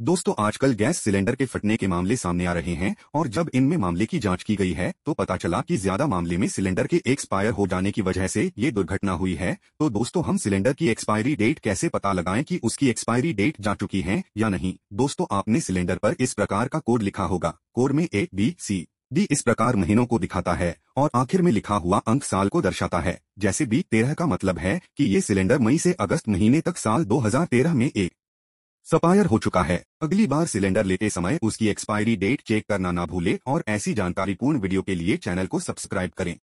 दोस्तों, आजकल gas cylinder के फटने के मामले सामने आ रहे हैं और जब इनमें मामले की जाँच की गई है तो पता चला कि ज़्यादा मामले में सिलेंडर के एक्सपायर हो जाने की वजह से ये दुर्घटना हुई है। तो दोस्तों, हम सिलेंडर की एक्सपायरी डेट कैसे पता लगाएँ कि उसकी एक्सपायरी डेट जा चुकी है या नहीं? दोस्तों, आपने सिलेंडर पर इस प्रकार का कोड लिखा होगा। कोड में ए, बी, सी। डी इस प्रकार महीनों को दिखाता है और आखिर में लिखा हुआ अंक साल को दर्शाता है। जैसे बी तेरह का मतलब है कि ये सिलेंडर मई से अगस्त महीने तक साल 2013 में एक सपायर हो चुका है। अगली बार सिलेंडर लेते समय उसकी एक्सपायरी डेट चेक करना ना भूले और ऐसी जानकारी पूर्ण वीडियो के लिए चैनल को सब्सक्राइब करें।